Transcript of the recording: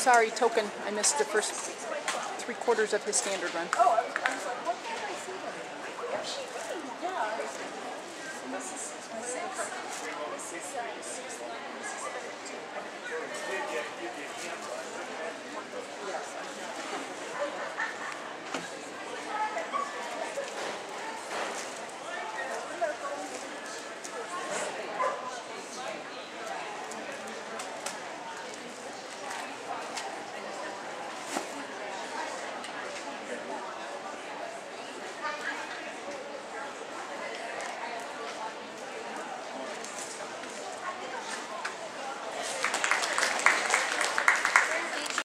Sorry, Token. I missed the first three quarters of his standard run. Oh, I was, I was like, what did I see her? Yeah, she, yeah. I And this is my same. This is uh, six